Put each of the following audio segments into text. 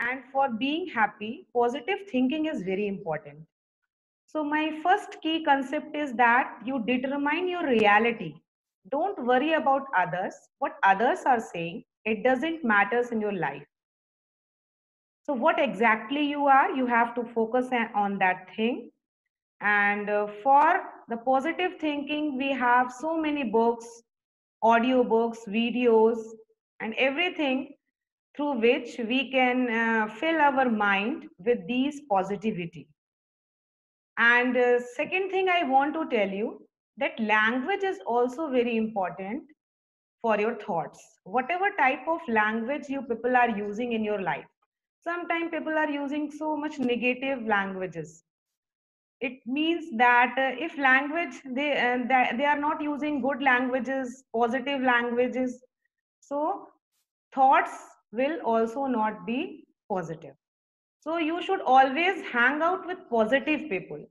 and for being happy, positive thinking is very important. So my first key concept is that you determine your reality. Don't worry about others, what others are saying. It doesn't matters in your life. So what exactly you are, you have to focus on that thing. And uh, for the positive thinking, we have so many books, audio books, videos, and everything through which we can uh, fill our mind with these positivity. And uh, second thing I want to tell you that language is also very important for your thoughts. Whatever type of language you people are using in your life. Sometimes people are using so much negative languages. It means that uh, if language, they, uh, they, they are not using good languages, positive languages. So thoughts will also not be positive. So you should always hang out with positive people.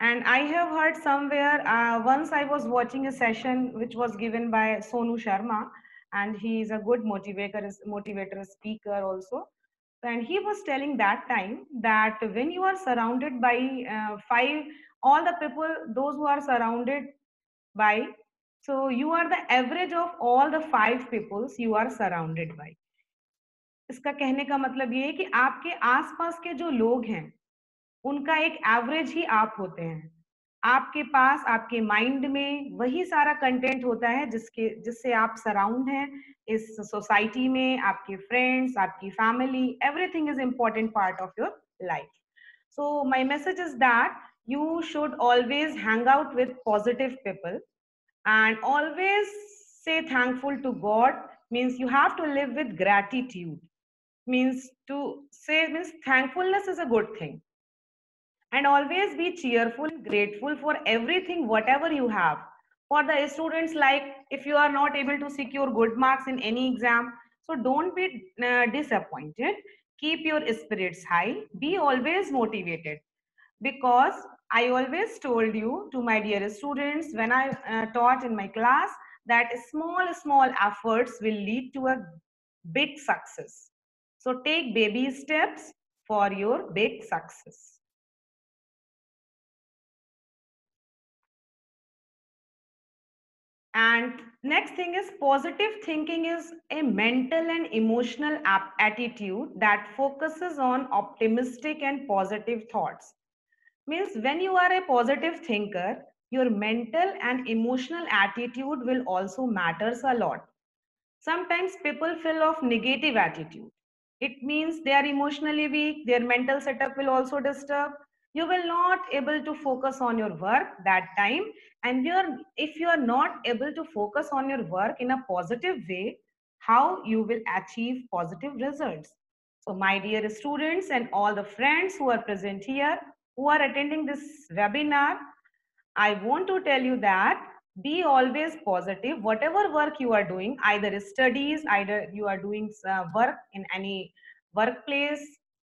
And I have heard somewhere, uh, once I was watching a session which was given by Sonu Sharma, and he is a good motivator, motivator speaker also. And he was telling that time that when you are surrounded by uh, five, all the people, those who are surrounded by, so you are the average of all the five peoples you are surrounded by. इसका कहने का मतलब ये है कि आपके आसपास के जो लोग हैं, उनका एक एवरेज ही आप होते हैं। आपके पास, आपके माइंड में वही सारा कंटेंट होता है जिसके, जिससे आप सराउंड हैं, इस सोसाइटी में, आपके फ्रेंड्स आपकी family everything is important part of your life so my message is that you should always hang out with positive people and always say thankful to god means you have to live with gratitude. Means to say means thankfulness is a good thing. And always be cheerful grateful for everything whatever you have. For the students like if you are not able to secure good marks in any exam so don't be uh, disappointed. Keep your spirits high. Be always motivated. Because i always told you to my dear students when i uh, taught in my class that small small efforts will lead to a big success so take baby steps for your big success. And next thing is positive thinking is a mental and emotional attitude that focuses on optimistic and positive thoughts. Means when you are a positive thinker, your mental and emotional attitude will also matters a lot. Sometimes people feel of negative attitude it means they are emotionally weak their mental setup will also disturb. You will not able to focus on your work that time. And you're if you are not able to focus on your work in a positive way how you will achieve positive results? So my dear students and all the friends who are present here who are attending this webinar i want to tell you that be always positive. Whatever work you are doing either studies either you are doing uh, work in any workplace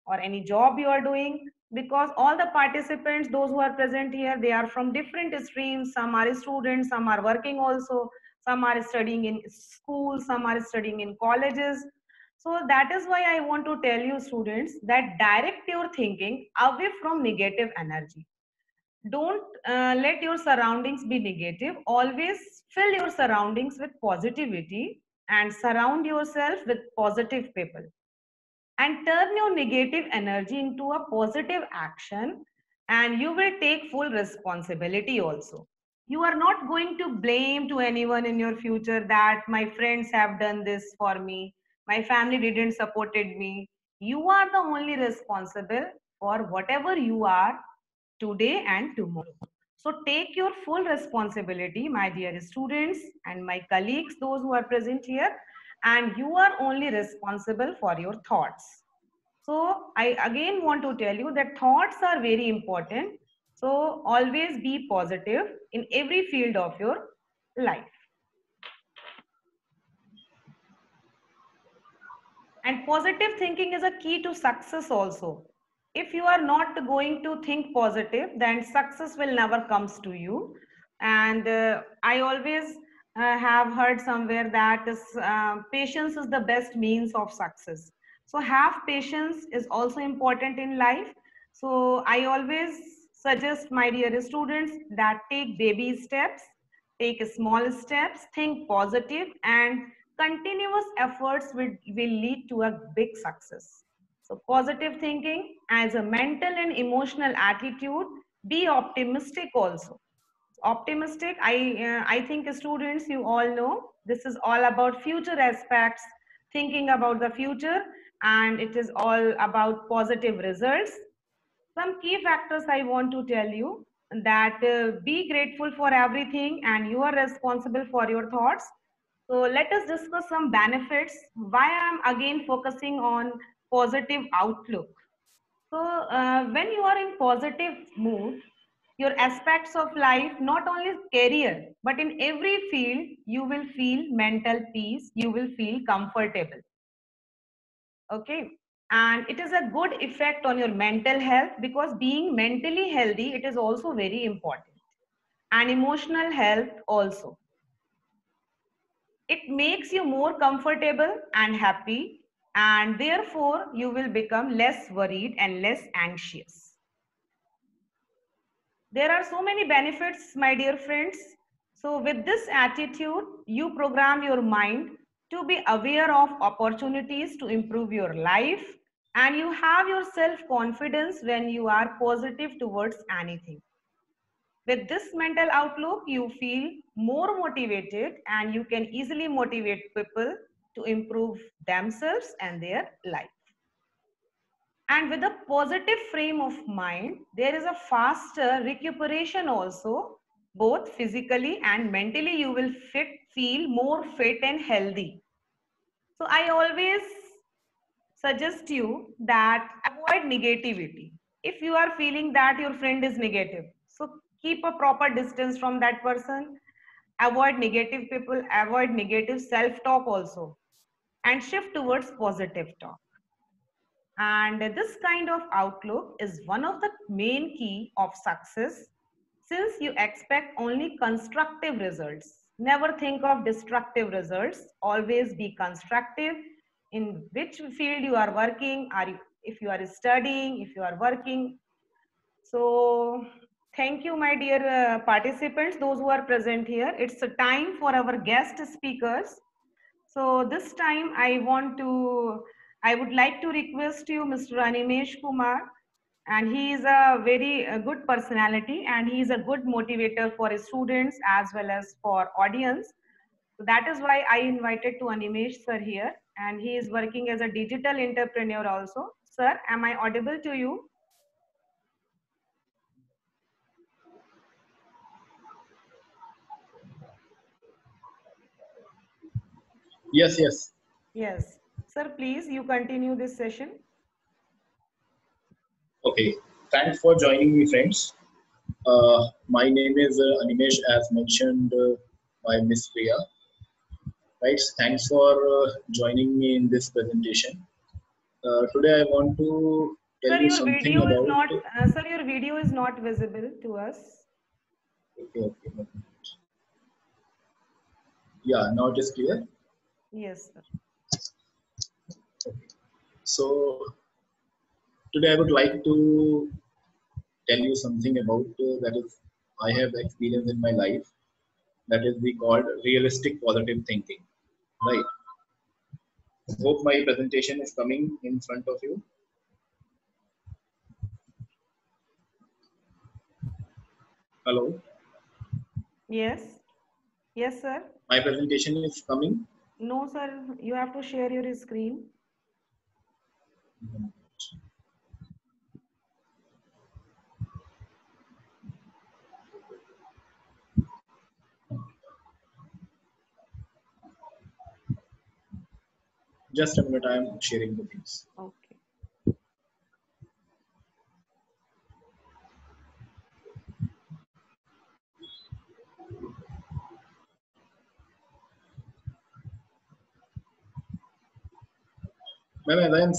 or any job you are doing because all the participants those who are present here they are from different streams. Some are students some are working also. Some are studying in school some are studying in colleges. So that is why i want to tell you students that direct your thinking away from negative energy don't uh, let your surroundings be negative. Always fill your surroundings with positivity and surround yourself with positive people. And turn your negative energy into a positive action and you will take full responsibility also. You are not going to blame to anyone in your future that my friends have done this for me my family didn't supported me. You are the only responsible for whatever you are today and tomorrow. So take your full responsibility, my dear students and my colleagues, those who are present here, and you are only responsible for your thoughts. So I again want to tell you that thoughts are very important. So always be positive in every field of your life. And positive thinking is a key to success also if you are not going to think positive then success will never comes to you and uh, i always uh, have heard somewhere that uh, patience is the best means of success So have patience is also important in life. So I always suggest my dear students that take baby steps, take small steps, think positive and continuous efforts will, will lead to a big success. So positive thinking as a mental and emotional attitude, be optimistic also. Optimistic, I, uh, I think students, you all know, this is all about future aspects, thinking about the future and it is all about positive results. Some key factors I want to tell you that uh, be grateful for everything and you are responsible for your thoughts. So let us discuss some benefits. Why I'm again focusing on positive outlook. So uh, when you are in positive mood, your aspects of life, not only career, but in every field, you will feel mental peace, you will feel comfortable. Okay? And it is a good effect on your mental health because being mentally healthy it is also very important. And emotional health also. It makes you more comfortable and happy and therefore you will become less worried and less anxious. There are so many benefits my dear friends. So with this attitude you program your mind to be aware of opportunities to improve your life. And you have your self confidence when you are positive towards anything. With this mental outlook you feel more motivated and you can easily motivate people to improve themselves and their life and with a positive frame of mind there is a faster recuperation also both physically and mentally you will fit feel more fit and healthy so I always suggest you that avoid negativity. If you are feeling that your friend is negative, so keep a proper distance from that person. Avoid negative people, avoid negative self-talk also, and shift towards positive talk. And this kind of outlook is one of the main key of success since you expect only constructive results. Never think of destructive results. Always be constructive in which field you are working, are you, if you are studying, if you are working. So thank you, my dear uh, participants, those who are present here. It's a time for our guest speakers. So this time I want to I would like to request you, Mr. Animesh Kumar, and he is a very good personality and he is a good motivator for his students as well as for audience. So that is why I invited to Animesh sir here and he is working as a digital entrepreneur also. Sir, am I audible to you? Yes, yes. Yes. Sir, please, you continue this session. Okay. Thanks for joining me, friends. Uh, my name is uh, Animesh, as mentioned uh, by Miss Priya. Right. Thanks for uh, joining me in this presentation. Uh, today, I want to tell Sir, you your something video about. is not, uh, sir, your video is not visible to us. Okay, okay. Yeah, now it is clear. Yes, sir. So today I would like to tell you something about uh, that is I have experienced in my life. That is we called realistic positive thinking. Right. Hope my presentation is coming in front of you. Hello. Yes. Yes, sir. My presentation is coming. No, sir. You have to share your screen. Just a minute, I am sharing the things. Okay. Ben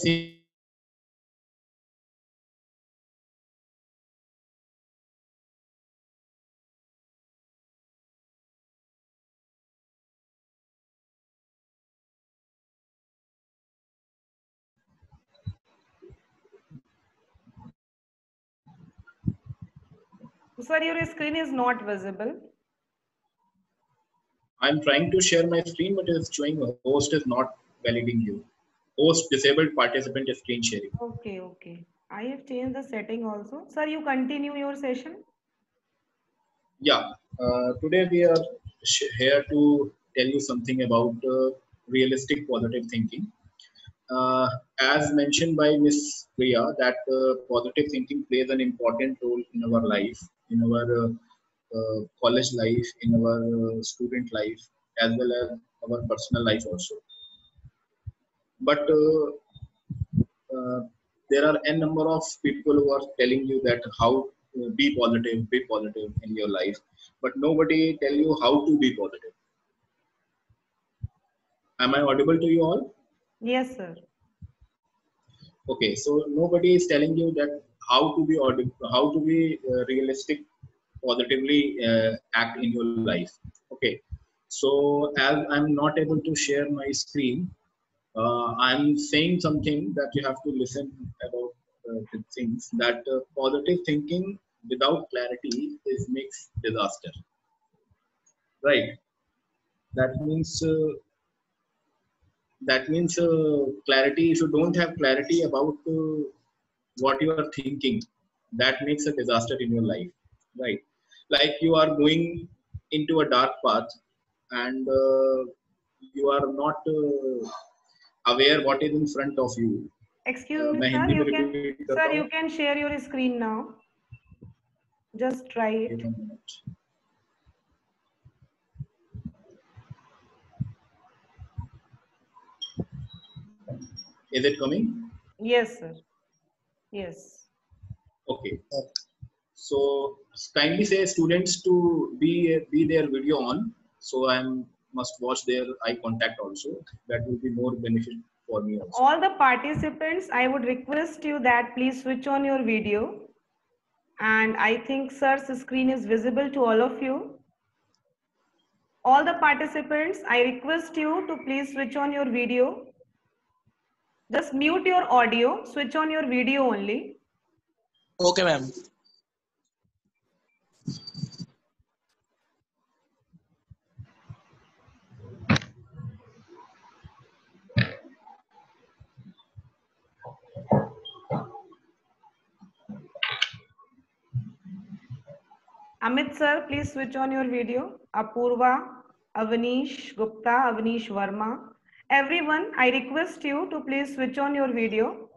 Sir, your screen is not visible. I'm trying to share my screen, but it's showing the host is not validating you. Host disabled participant screen sharing. Okay, okay. I have changed the setting also. Sir, you continue your session. Yeah. Uh, today we are here to tell you something about uh, realistic positive thinking. Uh, as mentioned by Miss Priya, that uh, positive thinking plays an important role in our life, in our uh, uh, college life, in our student life, as well as our personal life also. But there are n number of people who are telling you that how to be positive, be positive in your life, but nobody tell you how to be positive. Am I audible to you all? Yes, sir. Okay, so nobody is telling you that how to be audible, how to be uh, realistic, positively uh, act in your life. Okay, so as I'm not able to share my screen, uh, I'm saying something that you have to listen about uh, things that uh, positive thinking without clarity is makes disaster. Right. That means uh, that means uh, clarity if you don't have clarity about uh, what you are thinking that makes a disaster in your life right like you are going into a dark path and you are not aware what is in front of you excuse me sir you can sir you can share your screen now just try it Is it coming? Yes, sir. Yes. Okay. So kindly say students to be be their video on. So I'm must watch their eye contact also. That will be more beneficial for me also. All the participants, I would request you that please switch on your video. And I think sir's screen is visible to all of you. All the participants, I request you to please switch on your video just mute your audio, switch on your video only. Okay, ma'am. Amit sir, please switch on your video. Apurva, Avanish Gupta, Avanish Verma, Everyone, I request you to please switch on your video.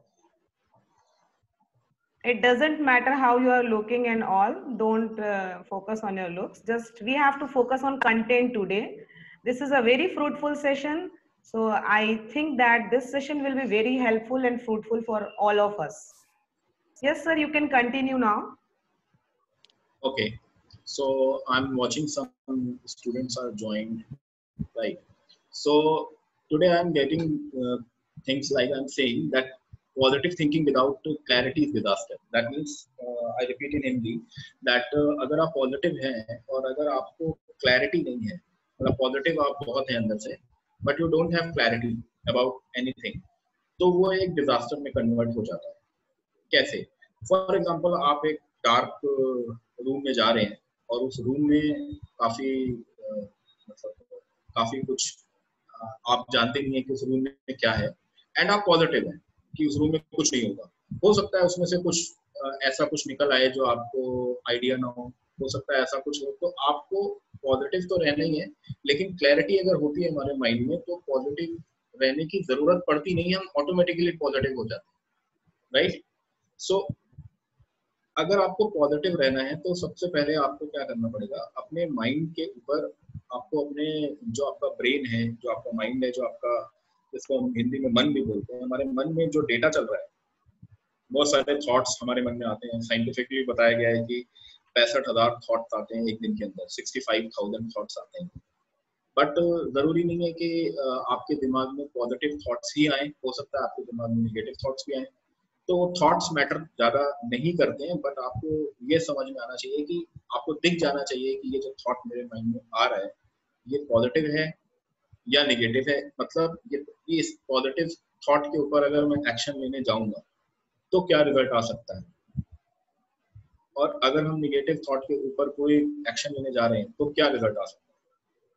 It doesn't matter how you are looking and all. Don't uh, focus on your looks. Just we have to focus on content today. This is a very fruitful session. So I think that this session will be very helpful and fruitful for all of us. Yes, sir, you can continue now. Okay. So I'm watching some students are joined, right? So today I'm getting uh, things like I'm saying that positive thinking without clarity is disaster. That means uh, I repeat in Hindi that uh, अगर आप positive हैं और अगर आपको clarity नहीं है मतलब positive आप बहुत हैं अंदर से but you don't have clarity about anything तो वो एक डिजास्टर में कन्वर्ट हो जाता है कैसे फॉर एग्जांपल आप एक डार्क रूम uh, में जा रहे हैं और उस रूम में काफ़ी मतलब काफ़ी कुछ आप जानते नहीं है कि उस रूम में क्या है। एंड आप पॉजिटिव हैं कि उस रूम में कुछ नहीं होगा। हो सकता है उसमें से कुछ ऐसा कुछ निकल आए जो आपको आइडिया ना हो। हो सकता है ऐसा कुछ हो। तो आपको पॉजिटिव तो रहना ही है, लेकिन क्लैरिटी अगर होती है हमारे माइंड में तो पॉजिटिव रहने की ज़रूरत पड़ती नहीं, हम ऑटोमेटिकली पॉजिटिव हो जाते राइट सो अगर आपको पॉजिटिव रहना है तो सबसे पहले आपको क्या करना पड़ेगा? अपने माइंड के ऊपर आपको अपने जो आपका ब्रेन है, जो आपका माइंड है, जो आपका, जिसको हम हिंदी में मन भी बोलते हैं, हमारे मन में जो डेटा चल रहा है, बहुत सारे थॉट्स हमारे मन में आते हैं। साइंटिफिकली बताया गया है कि पैंसठ हज़ार थॉट्स आते हैं एक दिन के अंदर सिक्सटी फाइव थाउज़ेंड थॉट्स आते हैं। बट ज़रूरी नहीं है कि आपके दिमाग में पॉजिटिव थॉट्स ही आए, हो सकता है आपके दिमाग में निगेटिव थॉट्स भी आए। तो वो थॉट्स मैटर ज़्यादा नहीं करते हैं बट आपको ये समझ में आना चाहिए कि आपको दिख जाना चाहिए कि ये जो थॉट मेरे माइंड में आ रहा है, ये पॉजिटिव है या नेगेटिव है? मतलब ये इस पॉजिटिव थॉट के ऊपर अगर मैं एक्शन लेने जाऊँगा तो क्या रिज़ल्ट आ सकता है? और अगर हम निगेटिव थॉट के ऊपर कोई एक्शन लेने जा रहे हैं तो क्या रिज़ल्ट आ सकता है?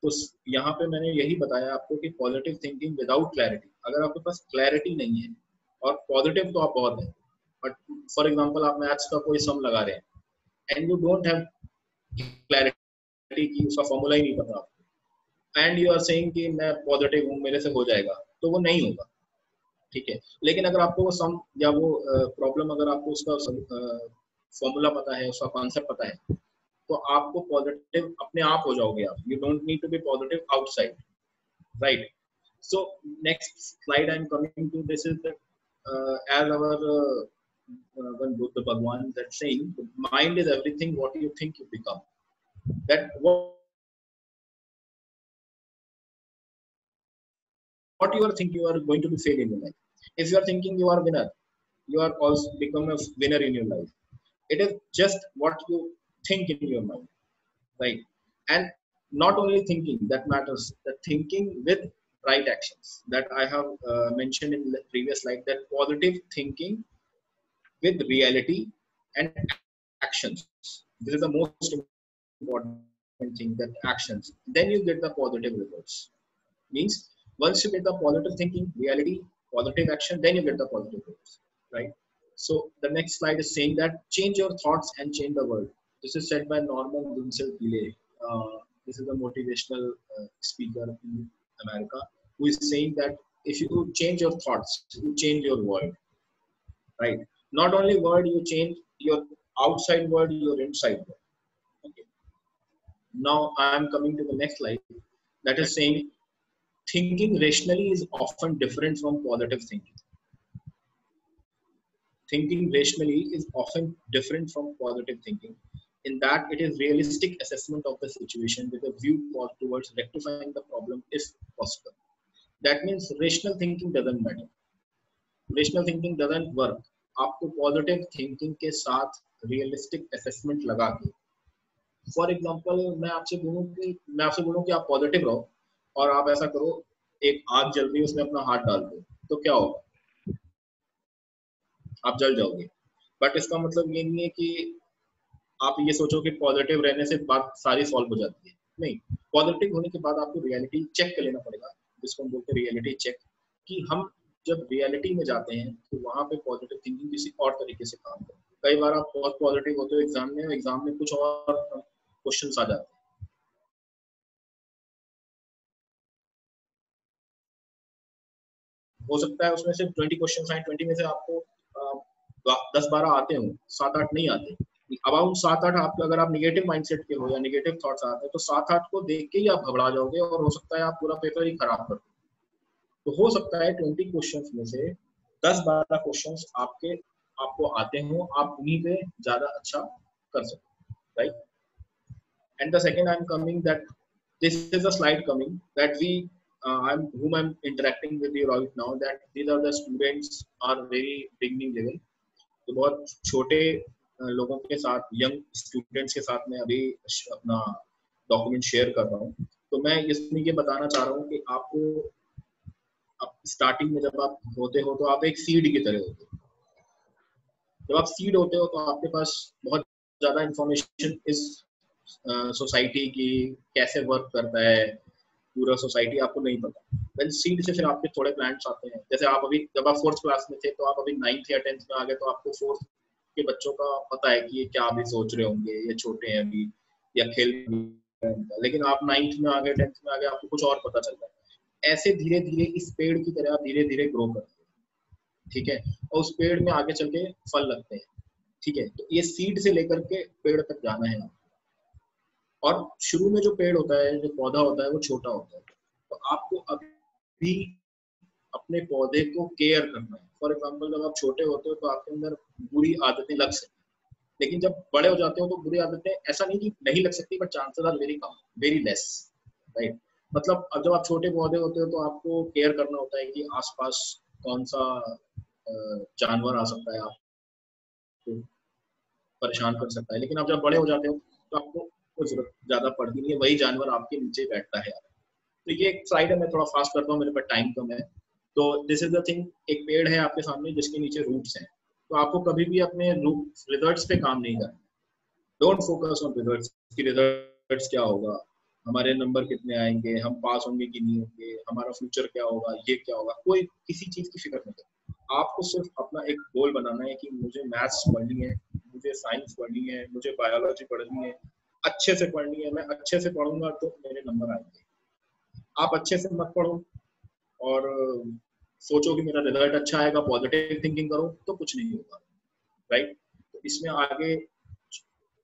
तो यहाँ पे मैंने यही बताया आपको कि पॉजिटिव थिंकिंग विदाउट क्लैरिटी अगर आपके पास क्लैरिटी नहीं है और पॉजिटिव तो आप बहुत हैं। बट फॉर एग्जांपल आप मैथ्स का कोई सम लगा रहे हैं and you don't have clarity की उसका फॉर्मूला ही नहीं पता आपको। एंड यू आर सेइंग कि मैं पॉजिटिव हूँ मेरे से हो जाएगा तो वो नहीं होगा। ठीक है? लेकिन अगर आपको वो सम या वो प्रॉब्लम अगर आपको उसका फॉर्मूला पता है उसका कॉन्सेप्ट पता है तो आपको पॉजिटिव अपने आप हो जाओगे आप। You don't need to be positive outside right so next slide i'm coming to this is that uh, as our uh, uh, when Buddha Bhagwan that saying the mind is everything what you think you become. That what what you are thinking you are going to be failed in your life. If you are thinking you are winner you are also become a winner in your life. It is just what you think in your mind. Right? And not only thinking that matters. The thinking with right actions that i have uh, mentioned in the previous slide that positive thinking with reality and actions. This is the most important thing that actions. Then you get the positive results. Means once you get the positive thinking reality positive action then you get the positive results right? So the next slide is saying that change your thoughts and change the world. This is said by Norman Vincent Peale. Uh, this is a motivational uh, speaker in America who is saying that if you change your thoughts, you change your world. Right? Not only world, you change your outside world, your inside world. Okay. Now I am coming to the next slide. That is saying thinking rationally is often different from positive thinking. Thinking rationally is often different from positive thinking in that it is realistic assessment of the situation with a view towards rectifying the problem if possible that means rational thinking doesn't matter rational thinking doesn't work आपको positive thinking के साथ realistic assessment लगा के for example मैं आपसे बोलूँ कि मैं आपसे बोलूँ कि आप पॉजिटिव रहो और आप ऐसा करो एक आग जल रही है उसमें अपना हाथ डाल दो तो क्या होगा आप जल जाओगे बट इसका मतलब ये नहीं है कि आप ये सोचो कि पॉजिटिव रहने से बात सारी सॉल्व हो जाती है। नहीं पॉजिटिव होने के बाद आपको रियलिटी चेक कर लेना पड़ेगा, जिसको हम बोलते हैं रियलिटी चेक कि हम जब रियलिटी में जाते हैं तो वहाँ पे पॉजिटिव थिंकिंग किसी और तरीके से काम करते हैं। कई बार आप बहुत पॉजिटिव होते हो एग्ज़ाम में एग्ज़ाम में कुछ और क्वेश्चन आ जाते हैं। हो सकता है उसमें से ट्वेंटी क्वेश्चन आए ट्वेंटी में से आपको दस बारह आते हो, सात आठ नहीं आते। अबाउट सात आठ आप अगर आप निगेटिव माइंडसेट के हो या निगेटिव थॉट्स आते हैं तो सात आठ को देख के ही आप घबरा जाओगे और हो सकता है आप पूरा पेपर ही खराब कर तो हो सकता है ट्वेंटी क्वेश्चंस में से दस बारह क्वेश्चंस आपके आपको आते हो आप उन्हीं पे ज़्यादा अच्छा कर सकते right and the second I am coming that this is a slide coming that we uh, I'm whom I'm interacting with you right now that these are the students are very beginning level. तो बहुत छोटे लोगों के साथ young students के साथ मैं अभी अपना डॉक्यूमेंट शेयर कर रहा हूँ। तो मैं इसमें ये बताना चाह रहा हूँ कि आपको आप स्टार्टिंग में जब आप होते हो तो आप एक सीड की तरह होते हो। जब आप सीड होते हो तो आपके पास बहुत ज़्यादा इंफॉर्मेशन इस सोसाइटी की कैसे वर्क करता है, पूरा सोसाइटी आपको नहीं पता। वेल सीड से फिर आपके थोड़े प्लान्स आते हैं। जैसे आप अभी, जब आप फोर्थ क्लास में थे तो आप अभी नाइन्थ या टेंथ में आ गए तो आपको फोर्थ के बच्चों का पता है कि ये क्या अभी सोच रहे होंगे, ये छोटे हैं अभी, या खेल लेकिन आप नाइन्थ में आ गए टेंथ में आ गए, आपको कुछ और पता चल रहा है। ऐसे धीरे धीरे इस पेड़ की तरह आप धीरे धीरे ग्रो करते हैं। ठीक है? और उस पेड़ में आगे चल के फल लगते हैं। ठीक है? तो ये सीड से लेकर के पेड़ तक जाना है। और शुरू में जो पेड़ होता है, जो पौधा होता है, वो छोटा होता है। तो आपको अभी अपने पौधे को केयर करना है। फॉर एग्ज़ाम्पल जब आप छोटे होते हो तो आपके अंदर बुरी आदतें लग सकती लेकिन जब बड़े हो जाते हो तो बुरी आदतें, ऐसा नहीं कि नहीं लग सकती बट चांसेस आर वेरी कम वेरी लेस राइट मतलब अब जब आप छोटे पौधे होते हो तो आपको केयर करना होता है कि आसपास कौन सा जानवर आ सकता है, आपको परेशान कर सकता है। लेकिन आप जब बड़े हो जाते हो तो आपको कोई ज़रूरत ज़्यादा पड़ती नहीं है, वही जानवर आपके नीचे बैठता है। तो ये एक स्लाइड है, मैं थोड़ा फास्ट करता हूँ, मेरे पास टाइम कम है। तो दिस इज़ द थिंग एक पेड़ है आपके सामने जिसके नीचे रूट्स हैं। तो आपको कभी भी अपने रिजल्ट्स पे काम नहीं करना। डोंट फोकस ऑन रिजल्ट्स कि रिजल्ट्स क्या होगा? हमारे नंबर कितने आएँगे? हम पास होंगे कि नहीं होंगे? हमारा फ्यूचर क्या होगा? ये क्या होगा? कोई किसी चीज़ की फ़िक्र नहीं करो आपको सिर्फ़ अपना एक गोल बनाना है कि मुझे मैथ्स पढ़नी है, मुझे साइंस पढ़नी है, मुझे बायोलॉजी पढ़नी है। अच्छे से पढ़नी है, मैं अच्छे से पढ़ूँगा तो मेरे नंबर आएँगे। आप अच्छे से मत पढ़ो। और सोचो कि मेरा रिज़ल्ट अच्छा आएगा पॉजिटिव थिंकिंग करो तो कुछ नहीं होगा राइट तो इसमें आगे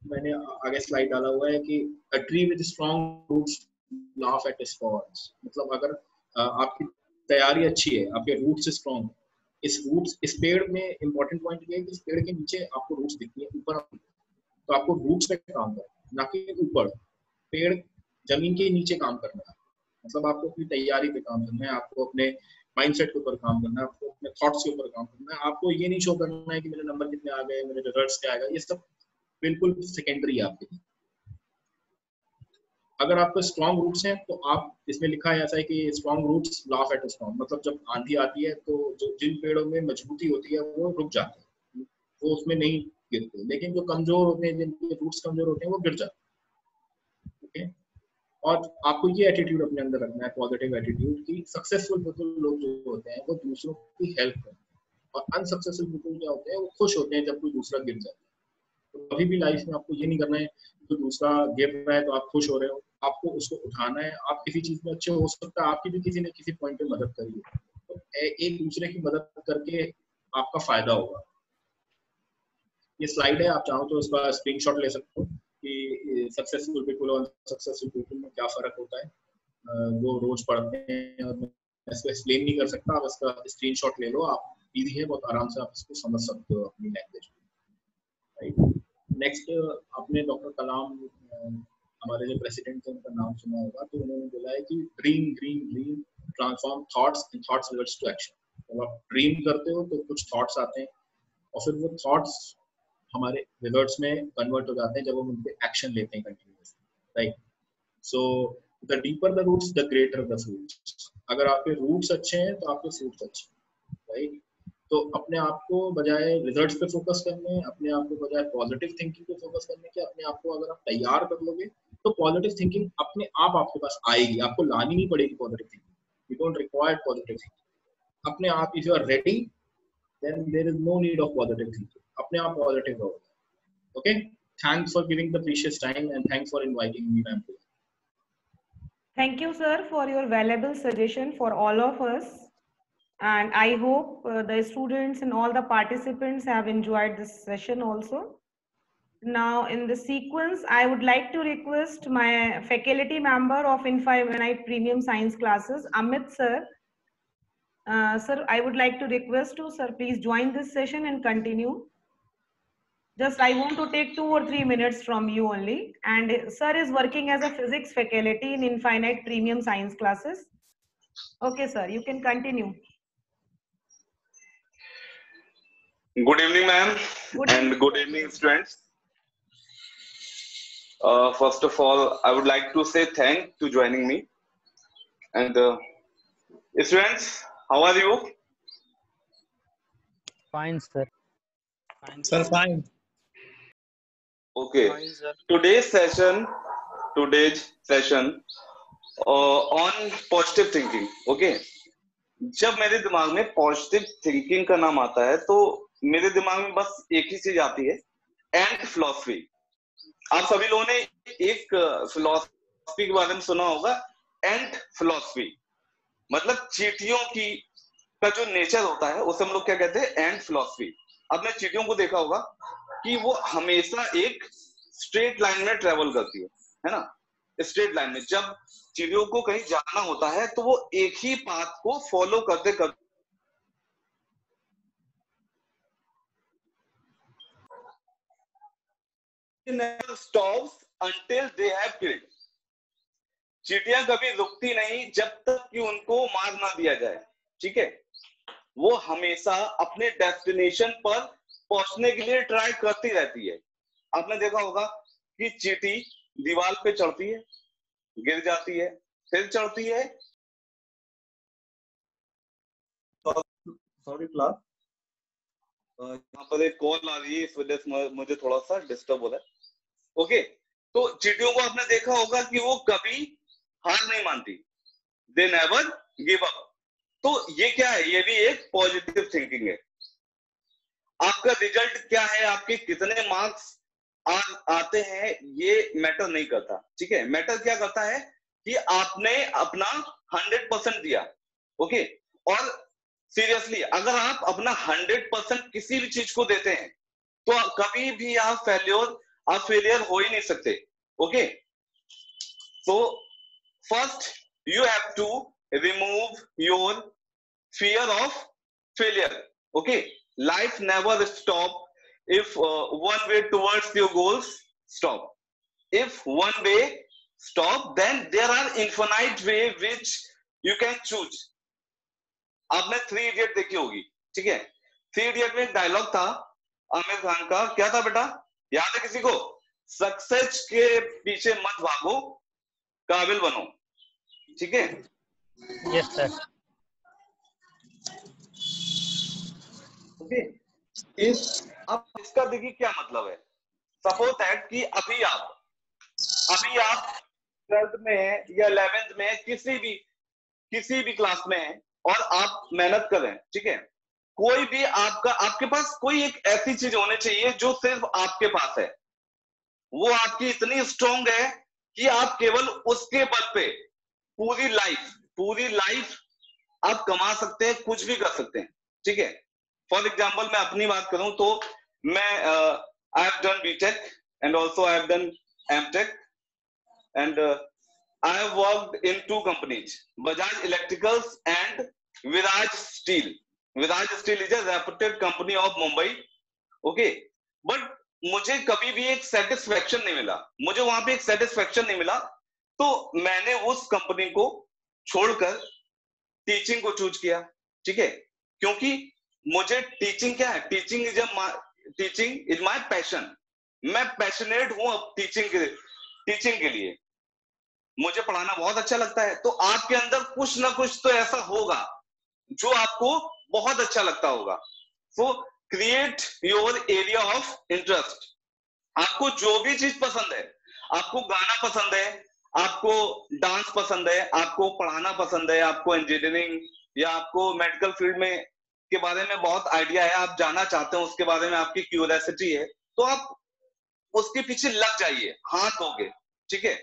मैंने आगे स्लाइड डाला हुआ है कि a tree with strong roots laugh at falls मतलब अगर आपकी तैयारी अच्छी है, आपके रूट्स स्ट्रॉन्ग इस रूट्स इस पेड़ में इंपॉर्टेंट पॉइंट ये है कि इस पेड़ के नीचे आपको रूट्स दिखती है, ऊपर तो आपको रूट्स पे काम करना ना कि ऊपर। पेड़ ज़मीन के नीचे काम करना है। मतलब आपको अपनी तैयारी पे काम करना है, आपको अपने माइंडसेट के ऊपर काम करना है, आपको अपने थॉट्स के ऊपर काम करना है। आपको ये नहीं शो करना है कि मेरे नंबर कितने आ गए, मेरे रिजल्ट्स क्या आएगा ये सब बिल्कुल सेकेंडरी है आपके लिए। अगर आपके स्ट्रॉन्ग रूट्स हैं तो आप, इसमें लिखा है ऐसा है कि strong roots laugh at strong मतलब जब आंधी आती है तो जो, जिन पेड़ों में मजबूती होती है, वो रुक जाते हैं। वो उसमें नहीं गिरते, लेकिन जो कमज़ोर होते हैं, जिनके रूट्स कमज़ोर होते हैं, वो गिर जाते हैं। ओके और आपको ये एटीट्यूड अपने अंदर रखना है पॉजिटिव एटीट्यूड कि सक्सेसफुल पीपल लोग जो होते हैं, वो दूसरों की हेल्प करते हैं। और अनसक्सेसफुल पीपल क्या होते हैं, वो खुश होते हैं जब कोई दूसरा गिर जाता है। तो कभी भी लाइफ में आपको ये नहीं करना है तो दूसरा गिर रहा है तो आप खुश हो रहे हो, आपको उसको उठाना है, आप किसी चीज़ में अच्छे हो सकता है, आपकी भी किसी ने किसी पॉइंट पे मदद करी है। तो एक दूसरे की मदद करके आपका फ़ायदा होगा। ये स्लाइड है, आप चाहो तो इसका स्क्रीनशॉट ले सकते हो। कि सक्सेसफुल पीपल और सक्सेसफुल पीपल में क्या फ़र्क होता है? वो रोज पढ़ते हैं और मैं इसको एक्सप्लेन नहीं कर सकता। आप इसका स्क्रीनशॉट ले लो, आप इजी है, बहुत आराम से आप इसको समझ सकते हो अपनी लैंग्वेज राइट नेक्स्ट आपने डॉक्टर कलाम हमारे जो प्रेसिडेंट थे, उनका नाम सुना होगा तो उन्होंने बोला है कि dream dream dream transform thoughts and thoughts reverts to action जब आप ड्रीम करते हो तो कुछ थॉट्स आते हैं और फिर वो थॉट्स हमारे रिवर्ट्स में कन्वर्ट हो जाते हैं जब हम उन पर एक्शन लेते हैं continuously right so the deeper the roots the greater the fruits अगर आपके रूट्स अच्छे हैं तो आपके फ्रूट्स अच्छे हैं राइट तो अपने आप को बजाय रिजल्ट्स पे फोकस करने, अपने आप को बजाय पॉजिटिव थिंकिंग पे फोकस करने के, अपने आप को अगर आप तैयार कर लोगे तो पॉजिटिव थिंकिंग अपने आप आपके पास आएगी। आपको लानी नहीं पड़ेगी positive thinking you don't require positive thinking अपने आप if you are ready then there is no need of positive thinking अपने आप पॉजिटिव रहोगे okay thanks for giving the precious time and thanks for inviting me ma'am Thank you, sir, for your valuable suggestion for all of us. And I hope uh, the students and all the participants have enjoyed this session also. Now, in the sequence, I would like to request my faculty member of Infinite Premium Science classes, Amit sir. Uh, sir, I would like to request to sir, please join this session and continue. Just I want to take two or three minutes from you only. And sir is working as a physics faculty in Infinite Premium Science classes. Okay, sir, you can continue. Good evening, ma'am, and good evening, students. Uh, first of all, I would like to say thank to joining me. And uh, students, how are you? Fine, sir. Fine, sir, fine. Okay. Today's session, today's session uh, on positive thinking. Okay. जब मेरे दिमाग में positive thinking का नाम आता है तो मेरे दिमाग में बस एक ही चीज़ आती है एंड फिलोसफी आप सभी लोगों ने एक फिलोसफी के बारे में सुना होगा एंड फिलोसफी मतलब चीटियों की का जो नेचर होता है उसे हम लोग क्या कहते हैं एंड फिलोसफी आपने चीटियों को देखा होगा कि वो हमेशा एक स्ट्रेट लाइन में ट्रेवल करती है है ना? स्ट्रेट लाइन में जब चिड़ियों को कहीं जाना होता है तो वो एक ही पाथ को फॉलो करते करते never कभी रुकती नहीं जब तक कि उनको मार ना दिया जाए, ठीक है? वो हमेशा अपने डेस्टिनेशन पर पहुँचने के लिए ट्राई करती रहती है। आपने देखा होगा कि चीटी दीवार पे चढ़ती है गिर जाती है फिर चढ़ती है। सॉरी क्लास यहाँ पर एक कॉल आ रही है इस वजह से मुझे थोड़ा सा डिस्टर्ब हो रहा है। ओके तो चीटियों को आपने देखा होगा कि वो कभी हार नहीं मानती। दे नेवर गिव अप तो ये क्या है? ये भी एक पॉजिटिव थिंकिंग है। आपका रिज़ल्ट क्या है? आपके कितने मार्क्स आ, आते हैं? ये मैटर नहीं करता। ठीक है? मैटर क्या करता है कि आपने अपना हंड्रेड परसेंट दिया। ओके और सीरियसली अगर आप अपना हंड्रेड परसेंट किसी भी चीज़ को देते हैं तो कभी भी आप फेल्योर आप फेलियर हो ही नहीं सकते। Okay so first you have to remove your fear of failure. Okay? Life never stop if uh, one way towards your goals stop if one way stop then there are infinite way which you can choose आपने three idiot देखी होगी ठीक है three idiot में dialogue था आमिर खान का क्या था बेटा याद है किसी को सक्सेस के पीछे मत भागो काबिल बनो ठीक है Yes, sir. इस, अब इसका देखिए क्या मतलब है। सपोज़ दैट कि अभी आप अभी आप ट्वेल्थ में या इलेवेंथ में किसी भी किसी भी क्लास में हैं और आप मेहनत कर ठीक है? कोई भी आपका, आपके पास कोई एक ऐसी चीज़ होनी चाहिए जो सिर्फ़ आपके पास है। वो आपकी इतनी स्ट्रांग है कि आप केवल उसके बल पे पूरी लाइफ पूरी लाइफ आप कमा सकते हैं, कुछ भी कर सकते हैं, ठीक है? फॉर एग्ज़ाम्पल मैं अपनी बात करूँ तो मैं I have done BTech and also I have done MTech and I have worked in two companies Bajaj Electricals and Viraj Steel Viraj Steel is a reputed company of Mumbai okay but मुझे कभी भी एक satisfaction नहीं मिला। मुझे वहाँ पे एक सेटिस्फेक्शन नहीं मिला। तो मैंने उस कंपनी को छोड़कर टीचिंग को चूज़ किया, ठीक है? क्योंकि मुझे टीचिंग क्या है? Teaching is teaching is my passion मैं पैशनेट हूँ अब टीचिंग के टीचिंग के लिए। मुझे पढ़ाना बहुत अच्छा लगता है। तो आपके अंदर कुछ ना कुछ तो ऐसा होगा, जो आपको बहुत अच्छा लगता होगा। So create your area of interest आपको जो भी चीज़ पसंद है, आपको गाना पसंद है, आपको डांस पसंद है, आपको पढ़ाना पसंद है, आपको इंजीनियरिंग या आपको मेडिकल फ़ील्ड में के बारे में बहुत आइडिया है, आप जाना चाहते हो, उसके बारे में आपकी क्यूरियोसिटी है तो आप उसके पीछे लग जाइए, हाथ दोगे ठीक है?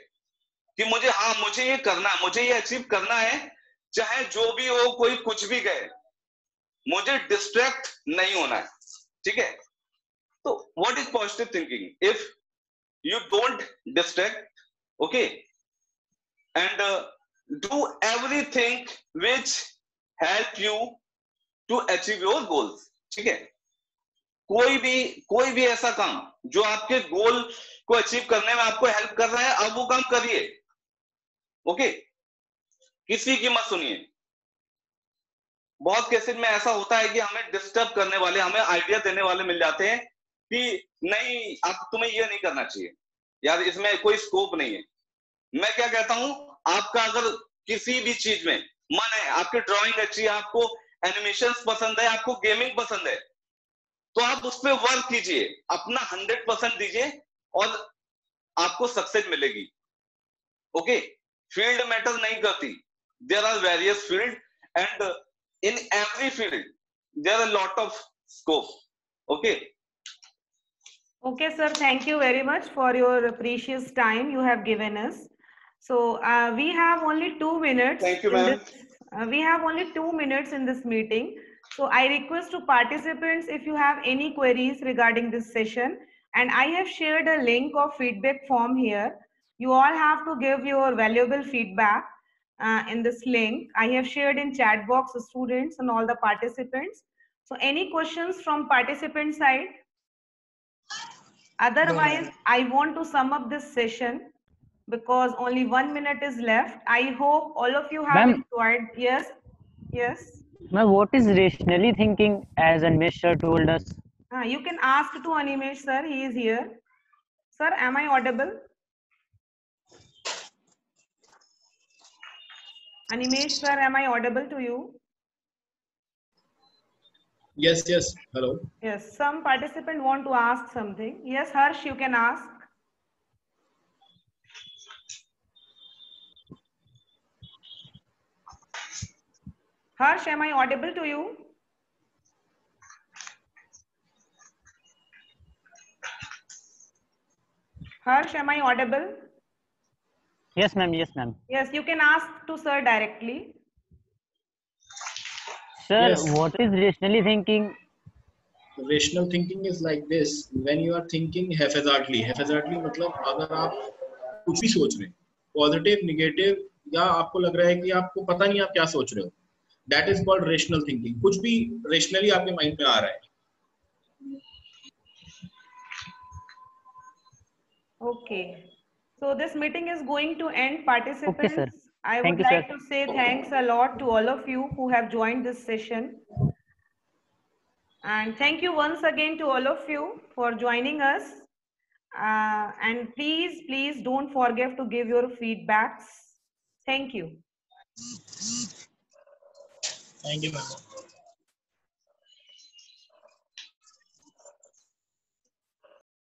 कि मुझे हाँ मुझे ये करना है मुझे ये अचीव करना है, चाहे जो भी हो, कोई कुछ भी गए मुझे डिस्ट्रैक्ट नहीं होना है, ठीक है? तो what is positive thinking if you don't distract okay and do everything which help you to achieve your goals ठीक है? कोई भी कोई भी ऐसा काम जो आपके गोल को अचीव करने में आपको हेल्प कर रहा है, अब वो काम करिए। ओके किसी की मत सुनिए। बहुत केसेस में ऐसा होता है कि हमें डिस्टर्ब करने वाले, हमें आइडिया देने वाले मिल जाते हैं कि नहीं, आप तुम्हें ये नहीं करना चाहिए। यार, इसमें कोई स्कोप नहीं है। मैं क्या कहता हूँ, आपका अगर किसी भी चीज़ में मन है, आपकी ड्राइंग अच्छी है, आपको एनिमेशन पसंद है आपको गेमिंग पसंद है तो आप उस पर वर्क कीजिए अपना हंड्रेड परसेंट दीजिए और आपको सक्सेस मिलेगी। ओके फ़ील्ड मैटर नहीं करती। There are various field and in every field there are lot of scope okay okay sir thank you very much for your precious time you have given us so we have only two minutes thank you ma'am uh, we have only two minutes in this meeting. So I request to participants if you have any queries regarding this session, and I have shared a link of feedback form here. You all have to give your valuable feedback uh, in this link. I have shared in chat box students and all the participants. So any questions from participant side? Otherwise, I want to sum up this session because only one minute is left. I hope all of you have Ma'am. enjoyed. Yes, yes. Ma'am, what is rationally thinking as Animesh sir told us? Uh, you can ask to Animesh sir. He is here. Sir, am I audible? Animesh sir, am I audible to you? Yes, yes. Hello. Yes, some participant want to ask something. Yes, Harsh, you can ask. Harsh, am I audible to you? Harsh, am I audible? Yes, ma'am. Yes, ma'am. Yes, you can ask to sir directly. Sir, Yes. what is rationally thinking? rational thinking is like this when you are thinking haphazardly haphazardly मतलब अगर आप कुछ भी सोच रहे हैं positive negative या आपको लग रहा है कि आपको पता नहीं आप क्या सोच रहे हो that is called rational thinking कुछ भी रेशनली आपके माइंड में आ रहा है। Okay so this meeting is going to end participants I would like to say thanks a lot to all of you who have joined this session and thank you once again to all of you for joining us Uh, and please, please don't forget to give your feedbacks. Thank you. Thank you, ma'am.